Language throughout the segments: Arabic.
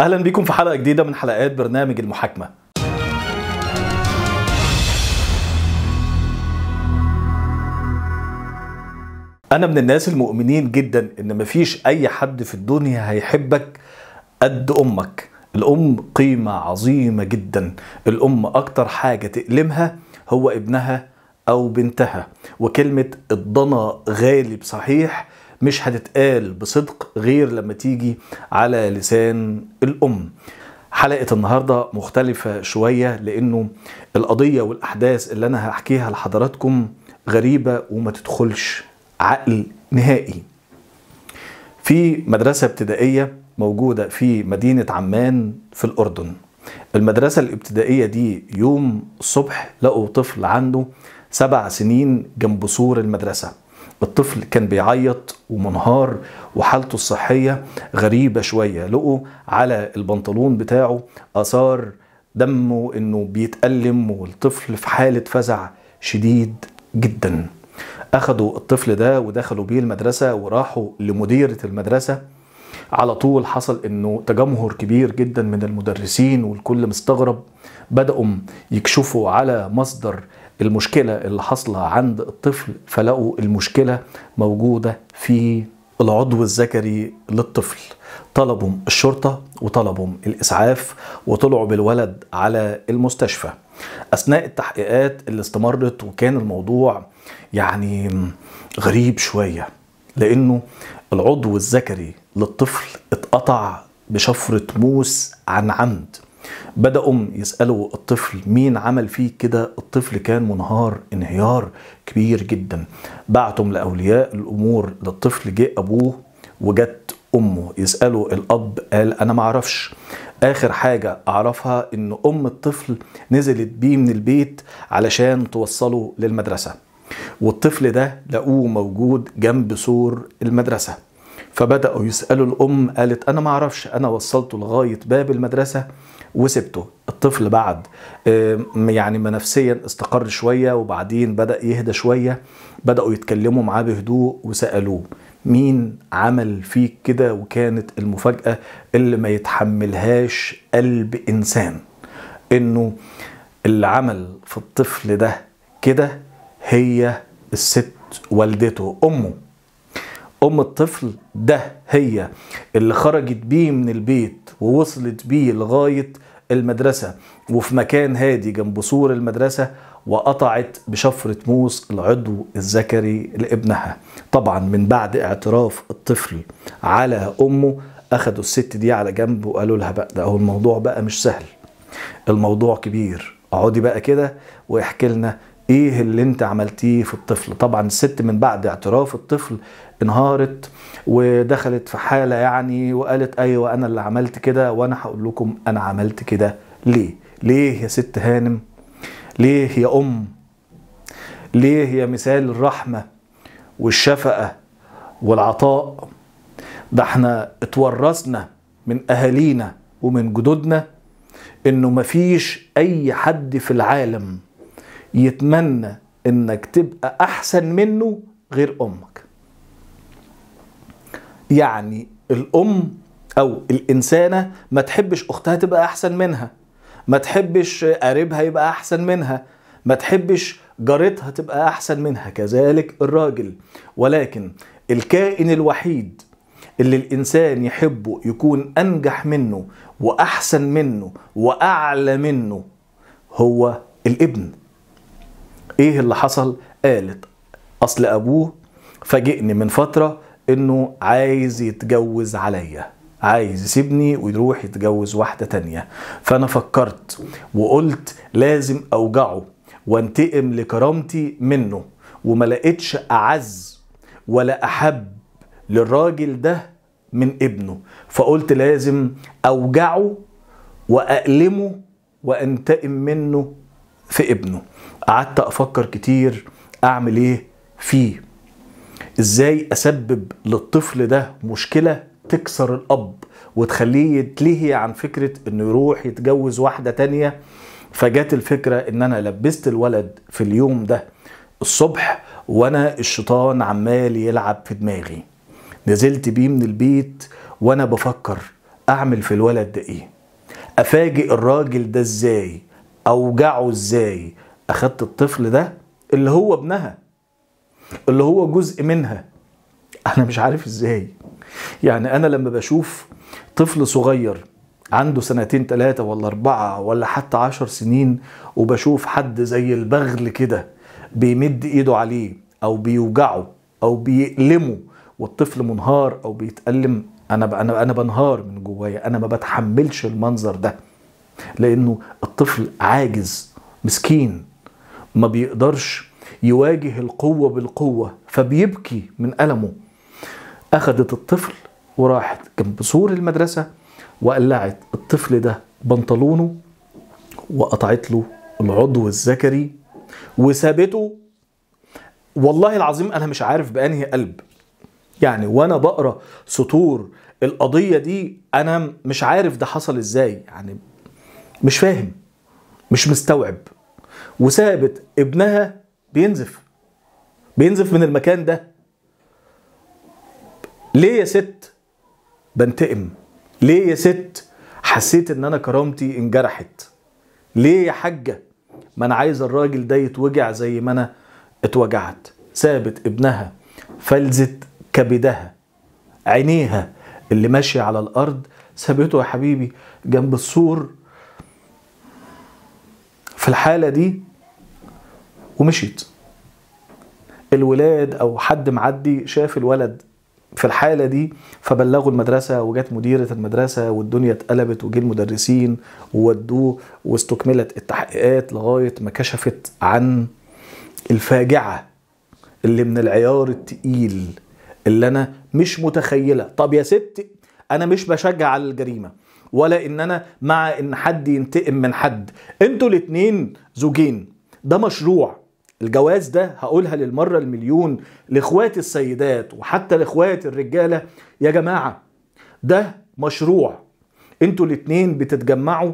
أهلا بيكم في حلقة جديدة من حلقات برنامج المحاكمة. أنا من الناس المؤمنين جدا إن مفيش أي حد في الدنيا هيحبك قد أمك. الأم قيمة عظيمة جدا. الأم أكتر حاجة تألمها هو ابنها أو بنتها. وكلمة الضنا غالب صحيح مش هتتقال بصدق غير لما تيجي على لسان الأم. حلقة النهاردة مختلفة شوية لأنه القضية والأحداث اللي أنا هحكيها لحضراتكم غريبة وما تدخلش عقل نهائي. في مدرسة ابتدائية موجودة في مدينة عمان في الأردن. المدرسة الابتدائية دي يوم الصبح لقوا طفل عنده سبع سنين جنب سور المدرسة. الطفل كان بيعيط ومنهار وحالته الصحية غريبة شوية. لقوا على البنطلون بتاعه آثار دمه إنه بيتألم والطفل في حالة فزع شديد جدا. أخدوا الطفل ده ودخلوا بيه المدرسة وراحوا لمديرة المدرسة. على طول حصل إنه تجمهر كبير جدا من المدرسين والكل مستغرب. بدأوا يكشفوا على مصدر المشكلة اللي حاصلة عند الطفل فلقوا المشكلة موجودة في العضو الذكري للطفل. طلبوا الشرطة وطلبوا الإسعاف وطلعوا بالولد على المستشفى. أثناء التحقيقات اللي استمرت وكان الموضوع يعني غريب شوية لأنه العضو الذكري للطفل اتقطع بشفرة موس عن عمد بدأوا يسألوا الطفل مين عمل فيه كده؟ الطفل كان منهار انهيار كبير جدا. بعتم لأولياء الأمور. للطفل جه أبوه وجت أمه. يسألوا الأب قال أنا معرفش آخر حاجة أعرفها إن أم الطفل نزلت بيه من البيت علشان توصله للمدرسة. والطفل ده لقوه موجود جنب سور المدرسة. فبدأوا يسألوا الأم قالت أنا معرفش أنا وصلته لغاية باب المدرسة. وسبته. الطفل بعد يعني ما نفسيا استقر شوية وبعدين بدأ يهدى شوية بدأوا يتكلموا معاه بهدوء وسألوه مين عمل فيك كده وكانت المفاجأة اللي ما يتحملهاش قلب إنسان؟ إنه اللي عمل في الطفل ده كده هي الست والدته أمه. أم الطفل ده هي اللي خرجت بيه من البيت ووصلت بيه لغاية المدرسة وفي مكان هادي جنب سور المدرسة وقطعت بشفرة موس العضو الذكري لابنها. طبعا من بعد اعتراف الطفل على أمه اخدوا الست دي على جنب وقالوا لها بقى ده هو الموضوع بقى مش سهل الموضوع كبير اقعدي بقى كده واحكي لنا إيه اللي أنت عملتيه في الطفل؟ طبعا الست من بعد اعتراف الطفل انهارت ودخلت في حالة يعني وقالت أيوه أنا اللي عملت كده وأنا هقول لكم أنا عملت كده ليه؟ ليه يا ست هانم؟ ليه يا أم؟ ليه يا مثال الرحمة والشفقة والعطاء؟ ده إحنا اتورثنا من أهالينا ومن جدودنا إنه مفيش أي حد في العالم يتمنى إنك تبقى أحسن منه غير أمك. يعني الأم أو الإنسانة ما تحبش أختها تبقى أحسن منها ما تحبش قريبها يبقى أحسن منها ما تحبش جارتها تبقى أحسن منها كذلك الراجل. ولكن الكائن الوحيد اللي الإنسان يحبه يكون أنجح منه وأحسن منه وأعلى منه هو الابن. إيه اللي حصل؟ قالت أصل أبوه فاجئني من فترة إنه عايز يتجوز عليا عايز يسيبني ويروح يتجوز واحدة تانية. فأنا فكرت وقلت لازم أوجعه وانتقم لكرامتي منه وما لقيتش أعز ولا أحب للراجل ده من ابنه. فقلت لازم أوجعه وأألمه وأنتقم منه في ابنه. قعدت أفكر كتير أعمل إيه فيه. إزاي أسبب للطفل ده مشكلة تكسر الأب وتخليه يتلهي عن فكرة إنه يروح يتجوز واحدة تانية؟ فجت الفكرة إن أنا لبست الولد في اليوم ده الصبح وأنا الشيطان عمال يلعب في دماغي. نزلت بيه من البيت وأنا بفكر أعمل في الولد ده إيه؟ أفاجئ الراجل ده إزاي؟ أوجعه إزاي؟ أخدت الطفل ده اللي هو ابنها اللي هو جزء منها. أنا مش عارف إزاي. يعني أنا لما بشوف طفل صغير عنده سنتين ثلاثة ولا أربعة ولا حتى عشر سنين وبشوف حد زي البغل كده بيمد إيده عليه أو بيوجعه أو بيألمه والطفل منهار أو بيتألم أنا أنا أنا بنهار من جوايا أنا ما بتحملش المنظر ده. لأنه الطفل عاجز مسكين ما بيقدرش يواجه القوة بالقوة فبيبكي من ألمه. أخدت الطفل وراحت جنب سور المدرسة وقلعت الطفل ده بنطلونه وقطعت له العضو الذكري وسابته. والله العظيم أنا مش عارف بأنهي قلب. يعني وأنا بقرأ سطور القضية دي أنا مش عارف ده حصل إزاي. يعني مش فاهم مش مستوعب. وسابت ابنها بينزف بينزف من المكان ده. ليه يا ست؟ بنتقم. ليه يا ست؟ حسيت إن أنا كرامتي انجرحت. ليه يا حاجة؟ ما أنا عايز الراجل ده يتوجع زي ما أنا اتوجعت. سابت ابنها فلزت كبدها. عينيها اللي ماشية على الأرض. سابته يا حبيبي جنب السور في الحالة دي ومشيت. الولاد أو حد معدي شاف الولد في الحالة دي فبلغوا المدرسة وجت مديرة المدرسة والدنيا اتقلبت وجه المدرسين وودوه واستكملت التحقيقات لغاية ما كشفت عن الفاجعة اللي من العيار التقيل اللي أنا مش متخيله طب يا ست أنا مش بشجع على الجريمة. ولا إن أنا مع إن حد ينتقم من حد. أنتوا الاتنين زوجين. ده مشروع. الجواز ده هقولها للمرة المليون لإخوات السيدات وحتى لإخوات الرجالة. يا جماعة ده مشروع. أنتوا الاتنين بتتجمعوا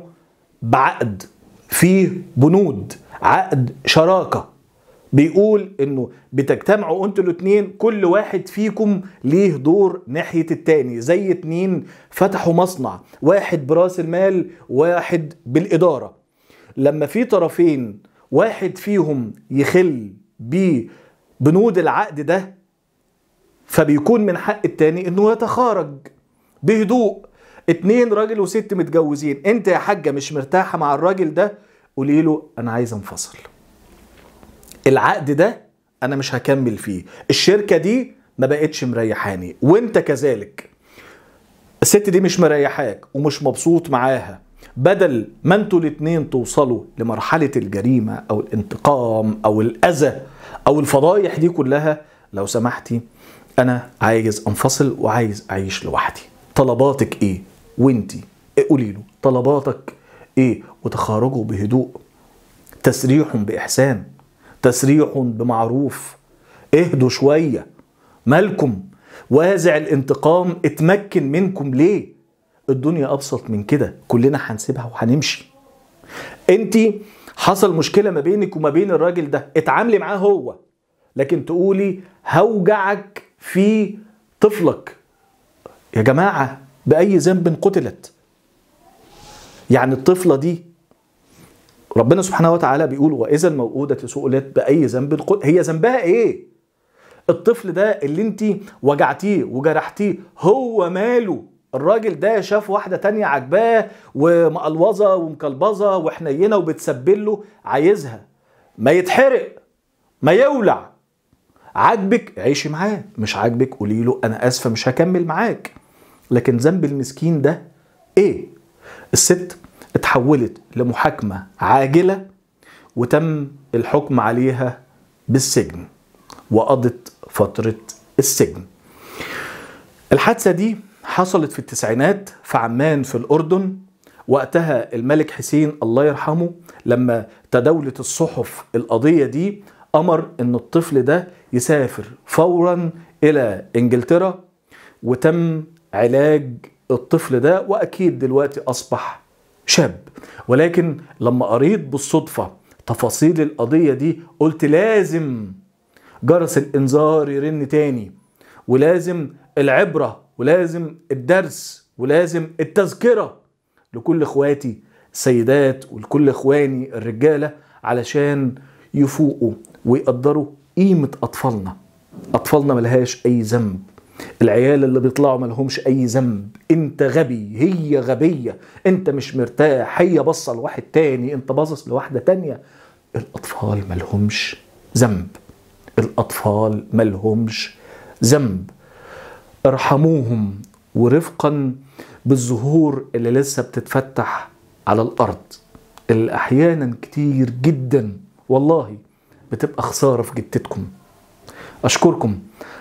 بعقد. فيه بنود عقد شراكة. بيقول إنه بتجتمعوا أنتوا الاتنين كل واحد فيكم ليه دور ناحية التاني. زي اتنين فتحوا مصنع واحد برأس المال واحد بالإدارة. لما في طرفين واحد فيهم يخل ببنود العقد ده فبيكون من حق التاني إنه يتخارج بهدوء. اتنين راجل وست متجوزين أنت يا حاجة مش مرتاحة مع الراجل ده؟ قولي له أنا عايز أنفصل. العقد ده أنا مش هكمل فيه. الشركة دي ما بقتش مريحاني وأنت كذلك. الست دي مش مريحاك ومش مبسوط معاها. بدل ما أنتوا الاتنين توصلوا لمرحلة الجريمة أو الانتقام أو الأذى أو الفضايح دي كلها لو سمحتي أنا عايز أنفصل وعايز أعيش لوحدي. طلباتك إيه؟ وأنتي. قولي له. طلباتك إيه؟ وتخارجوا بهدوء. تسريح بإحسان. تسريح بمعروف. اهدوا شوية. مالكم؟ وازع الانتقام. اتمكن منكم. ليه؟ الدنيا أبسط من كده. كلنا هنسيبها وهنمشي. انت حصل مشكلة ما بينك وما بين الراجل ده. اتعاملي معاه هو. لكن تقولي هوجعك في طفلك. يا جماعة بأي ذنب قتلت؟ يعني الطفلة دي ربنا سبحانه وتعالى بيقول وإذا الموءودة سئلت بأي ذنب هي ذنبها إيه؟ الطفل ده اللي انت وجعتيه وجرحتيه هو ماله؟ الراجل ده شاف واحدة تانية عجباه ومقلوظة ومكلبظة وحنينة وبتسبل له عايزها. ما يتحرق ما يولع. عاجبك؟ عيشي معاه. مش عاجبك قولي له أنا آسفة مش هكمل معاك. لكن ذنب المسكين ده إيه؟ الست اتحولت لمحاكمة عاجلة وتم الحكم عليها بالسجن وقضت فترة السجن. الحادثة دي حصلت في التسعينات في عمان في الأردن. وقتها الملك حسين الله يرحمه لما تداولت الصحف القضية دي أمر أن الطفل ده يسافر فورا إلى إنجلترا. وتم علاج الطفل ده وأكيد دلوقتي أصبح شاب. ولكن لما قريت بالصدفة تفاصيل القضية دي قلت لازم جرس الإنذار يرن تاني ولازم العبرة ولازم الدرس ولازم التذكرة لكل إخواتي السيدات ولكل إخواني الرجالة علشان يفوقوا ويقدروا قيمة أطفالنا. أطفالنا ملهاش أي ذنب. العيال اللي بيطلعوا ملهمش أي ذنب. أنت غبي هي غبية. أنت مش مرتاح. هي بصة لواحد تاني أنت باصص لواحدة تانية. الأطفال ملهمش ذنب. الأطفال ملهمش ذنب. ارحموهم ورفقا بالزهور اللي لسه بتتفتح على الأرض. اللي أحيانا كتير جدا. والله بتبقى خسارة في جدتكم. أشكركم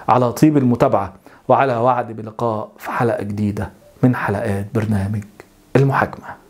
على طيب المتابعة. وعلى وعد بلقاء في حلقة جديدة من حلقات برنامج المحاكمة.